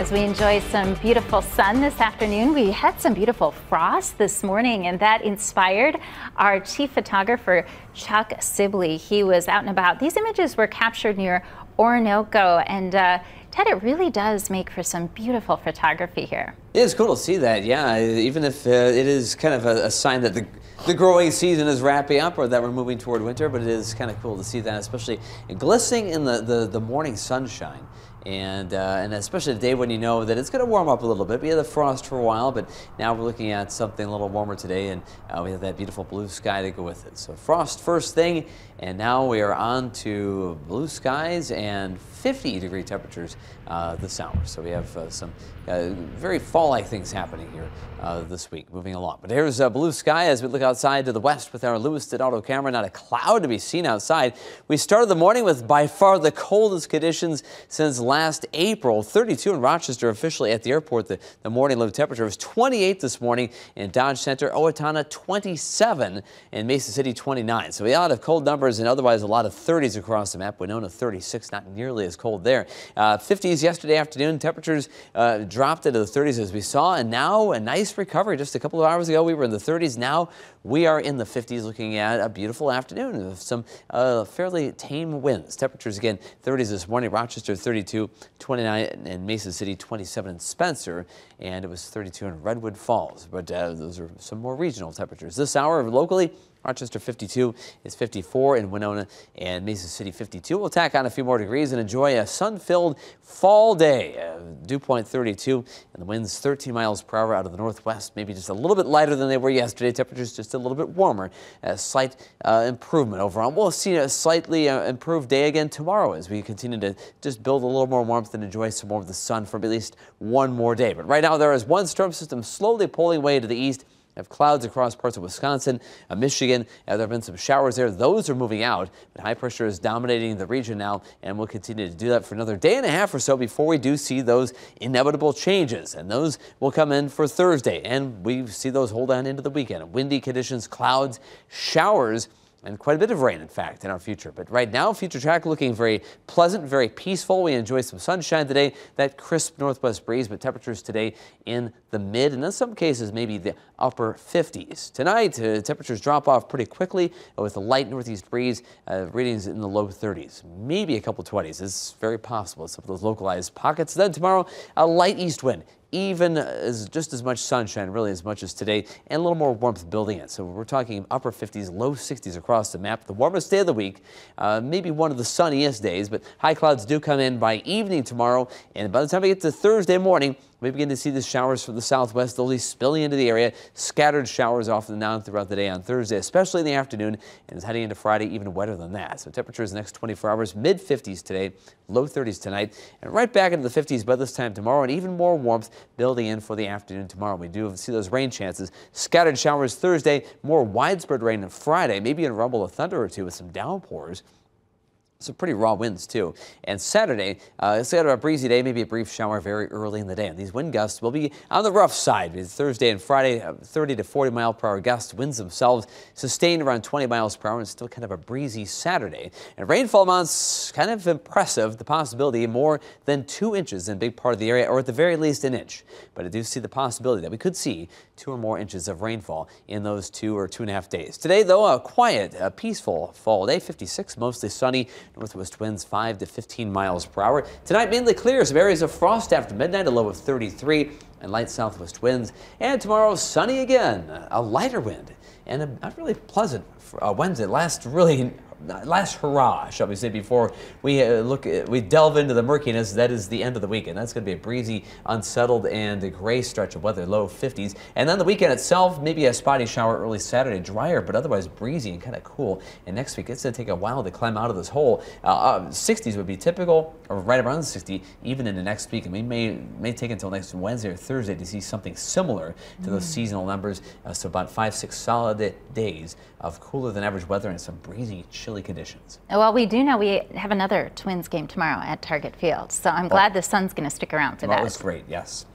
As we enjoy some beautiful sun this afternoon, we had some beautiful frost this morning, and that inspired our chief photographer, Chuck Sibley. He was out and about. These images were captured near Oronoco, and uh, Ted, it really does make for some beautiful photography here. It is cool to see that, yeah, even if uh, it is kind of a, a sign that the the growing season is wrapping up or that we're moving toward winter, but it is kind of cool to see that, especially glistening in the, the, the morning sunshine and uh, and especially today when you know that it's going to warm up a little bit. We had the frost for a while, but now we're looking at something a little warmer today, and uh, we have that beautiful blue sky to go with it. So frost first thing, and now we are on to blue skies and 50 degree temperatures uh, this hour. So we have uh, some uh, very fall-like things happening here uh, this week, moving along. But here's a blue sky as we look outside to the west with our Lewiston auto camera. Not a cloud to be seen outside. We started the morning with by far the coldest conditions since last April. 32 in Rochester officially at the airport. The, the morning low temperature was 28 this morning in Dodge Center. Owatonna 27 and Mason City 29. So a lot of cold numbers and otherwise a lot of 30s across the map. Winona 36, not nearly as cold there. Uh, 50s yesterday afternoon. Temperatures uh, dropped into the 30s as we saw and now a nice recovery. Just a couple of hours ago we were in the 30s. Now we are in the 50s looking at a beautiful afternoon of some uh, fairly tame winds. Temperatures again 30s this morning. Rochester 32. 29 in Mason City, 27 in Spencer, and it was 32 in Redwood Falls. But uh, those are some more regional temperatures. This hour locally, Rochester 52 is 54 in Winona and Mason City 52. We'll tack on a few more degrees and enjoy a sun-filled fall day. Uh, dew point 32 and the winds 13 miles per hour out of the northwest, maybe just a little bit lighter than they were yesterday. Temperatures just a little bit warmer. A slight uh, improvement overall. We'll see a slightly uh, improved day again tomorrow as we continue to just build a little more warmth and enjoy some more of the sun for at least one more day. But right now there is one storm system slowly pulling away to the east have clouds across parts of Wisconsin, Michigan. There have been some showers there. Those are moving out, but high pressure is dominating the region now, and we'll continue to do that for another day and a half or so before we do see those inevitable changes. And those will come in for Thursday, and we see those hold on into the weekend. Windy conditions, clouds, showers and quite a bit of rain, in fact, in our future. But right now, future track looking very pleasant, very peaceful. We enjoy some sunshine today, that crisp northwest breeze, but temperatures today in the mid and in some cases maybe the upper 50s. Tonight, uh, temperatures drop off pretty quickly with a light northeast breeze, uh, readings in the low 30s, maybe a couple 20s. It's very possible. Some of those localized pockets. Then tomorrow, a light east wind even as just as much sunshine, really as much as today, and a little more warmth building in. So we're talking upper 50s, low 60s across the map. The warmest day of the week, uh, maybe one of the sunniest days, but high clouds do come in by evening tomorrow. And by the time we get to Thursday morning, we begin to see the showers from the southwest. Be spilling into the area. Scattered showers off and down throughout the day on Thursday, especially in the afternoon, and it's heading into Friday even wetter than that. So temperatures the next 24 hours, mid 50s today, low 30s tonight, and right back into the 50s by this time tomorrow, and even more warmth building in for the afternoon tomorrow. We do see those rain chances. Scattered showers Thursday, more widespread rain on Friday, maybe a rumble of thunder or two with some downpours. Some pretty raw winds, too. And Saturday, uh, it's got a breezy day, maybe a brief shower very early in the day. And these wind gusts will be on the rough side. Thursday and Friday, uh, 30 to 40 mile per hour gusts. Winds themselves sustained around 20 miles per hour and still kind of a breezy Saturday. And rainfall amounts kind of impressive. The possibility more than two inches in a big part of the area, or at the very least an inch. But I do see the possibility that we could see two or more inches of rainfall in those two or two and a half days. Today, though, a quiet, a peaceful fall day. 56, mostly sunny. Northwest winds 5 to 15 miles per hour. Tonight, mainly clear. Some areas of frost after midnight, a low of 33 and light southwest winds. And tomorrow, sunny again, a lighter wind and a, a really pleasant uh, Wednesday. Last really last hurrah, shall we say, before we uh, look, uh, we delve into the murkiness. That is the end of the weekend. That's going to be a breezy, unsettled, and a gray stretch of weather, low 50s. And then the weekend itself, maybe a spotty shower early Saturday, drier, but otherwise breezy and kind of cool. And next week, it's going to take a while to climb out of this hole. Uh, uh, 60s would be typical, or right around 60, even into next week. And we may may take until next Wednesday or Thursday to see something similar to mm. those seasonal numbers. Uh, so about five, six solid days of cooler than average weather and some breezy, chill chilly conditions. Well, we do know we have another Twins game tomorrow at Target Field, so I'm oh. glad the sun's going to stick around for well, that. That was great, yes.